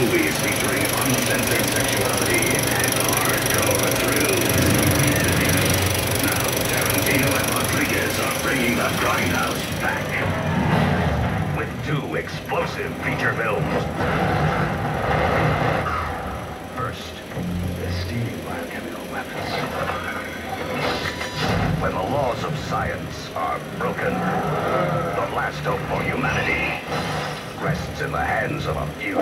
movies featuring uncensored sexuality and hardcore thrills. Now, Tarantino and Rodriguez are bringing the grindhouse back with two explosive feature films. First, the stealing biochemical weapons. When the laws of science are broken, the last hope for humanity rests in the hands of a few.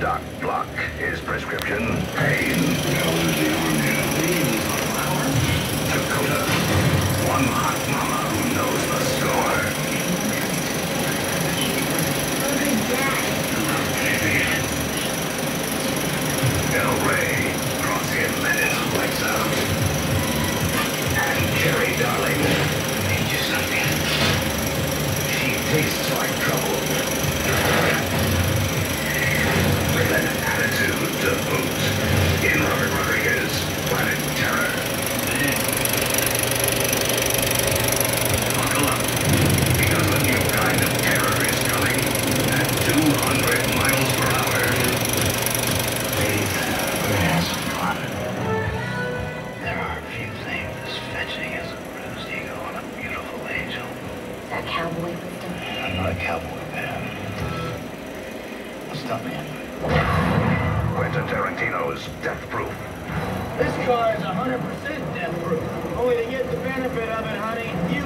Doc Block, his prescription, pain. cowboy? I'm not a cowboy, man. Stop me. Quentin Tarantino is death-proof. This car is 100% death-proof. Only to get the benefit of it, honey, you